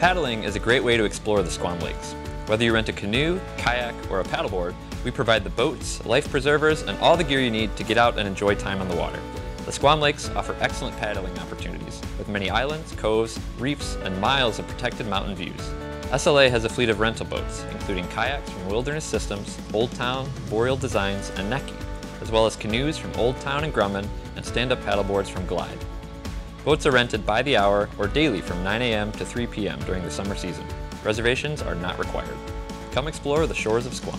Paddling is a great way to explore the Squam Lakes. Whether you rent a canoe, kayak, or a paddleboard, we provide the boats, life preservers, and all the gear you need to get out and enjoy time on the water. The Squam Lakes offer excellent paddling opportunities, with many islands, coves, reefs, and miles of protected mountain views. SLA has a fleet of rental boats, including kayaks from Wilderness Systems, Old Town, Boreal Designs, and Necky, as well as canoes from Old Town and Grumman, and stand-up paddleboards from Glide. Boats are rented by the hour or daily from 9 a.m. to 3 p.m. during the summer season. Reservations are not required. Come explore the shores of Squam.